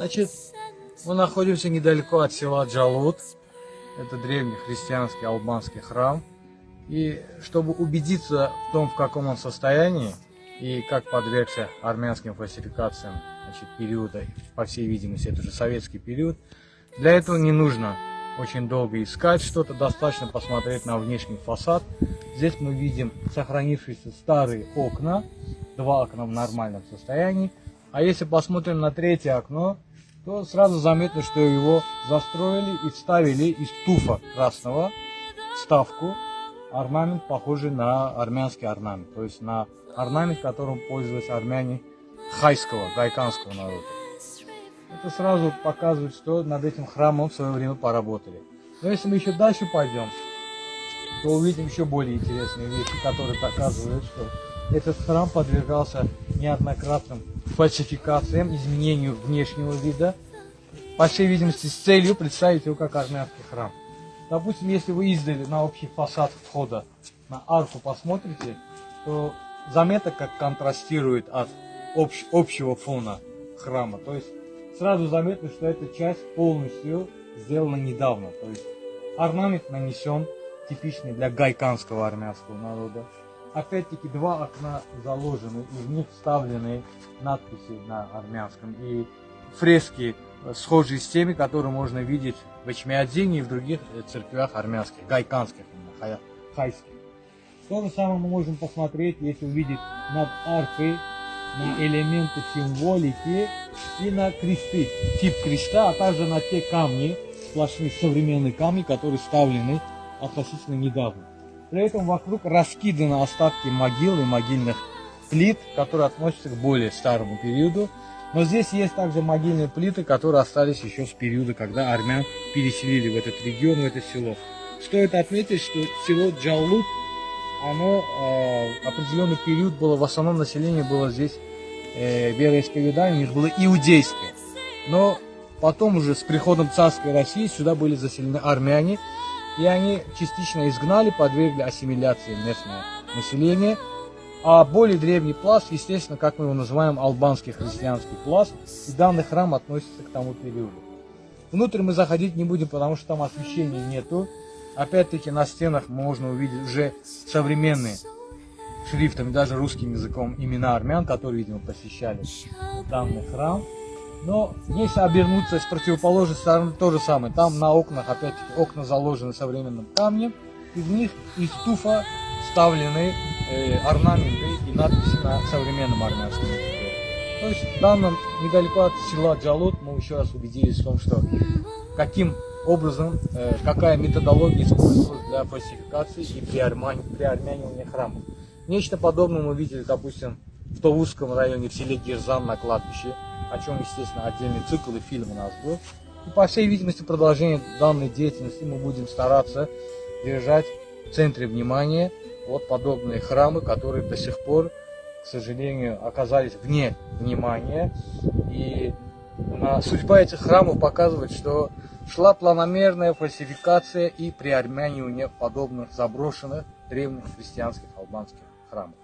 Значит, мы находимся недалеко от села Джалут. Это древний христианский албанский храм. И чтобы убедиться в том, в каком он состоянии и как подвергся армянским фальсификациям значит, периода, по всей видимости, это же советский период, для этого не нужно очень долго искать что-то, достаточно посмотреть на внешний фасад. Здесь мы видим сохранившиеся старые окна, два окна в нормальном состоянии. А если посмотрим на третье окно, то сразу заметно, что его застроили и вставили из туфа красного вставку орнамент, похожий на армянский орнамент, то есть на орнамент, которым пользовались армяне хайского, гайканского народа. Это сразу показывает, что над этим храмом в свое время поработали. Но если мы еще дальше пойдем, то увидим еще более интересные вещи, которые доказывают, что этот храм подвергался неоднократным фальсификациям, изменению внешнего вида, по всей видимости, с целью представить его как армянский храм. Допустим, если вы издали на общий фасад входа, на арку посмотрите, то заметно как контрастирует от общ, общего фона храма. То есть сразу заметно, что эта часть полностью сделана недавно. То есть орнамент нанесен типичный для гайканского армянского народа. Опять-таки два окна заложены, и в них вставлены надписи на армянском и фрески, э, схожие с теми, которые можно видеть в Эчмиадзине и в других э, церквях армянских, гайканских, хайских. То же самое мы можем посмотреть, если увидеть над аркой на элементы символики и на кресты, тип креста, а также на те камни, сплошные современные камни, которые вставлены относительно недавно. При этом вокруг раскиданы остатки могил и могильных плит, которые относятся к более старому периоду. Но здесь есть также могильные плиты, которые остались еще с периода, когда армян переселили в этот регион, в это село. Стоит отметить, что село Джалут, оно э, определенный период было, в основном население было здесь э, вероисповедание, у них было иудейское. Но потом уже с приходом царской России сюда были заселены армяне, и они частично изгнали, подвергли ассимиляции местное население. А более древний пласт, естественно, как мы его называем, албанский христианский пласт, и данный храм относится к тому периоду. Внутрь мы заходить не будем, потому что там освещения нету. Опять-таки на стенах можно увидеть уже современные шрифтами, даже русским языком, имена армян, которые, видимо, посещали данный храм. Но если обернуться с противоположной стороны, то же самое. Там на окнах, опять-таки, окна заложены современным камнем. Из них из туфа вставлены э, орнаменты и надписи на современном армянском языке. То есть в данном, недалеко от села Джалут, мы еще раз убедились в том, что каким образом, э, какая методология использовалась для фальсификации и приармянивания храмов. Нечто подобное мы видели, допустим, в Товузском районе, в селе Герзан на кладбище, о чем, естественно, отдельный цикл и фильм у нас был. И, по всей видимости, продолжение данной деятельности мы будем стараться держать в центре внимания вот подобные храмы, которые до сих пор, к сожалению, оказались вне внимания. И судьба этих храмов показывает, что шла планомерная фальсификация и приармянивание подобных заброшенных древних христианских албанских храмов.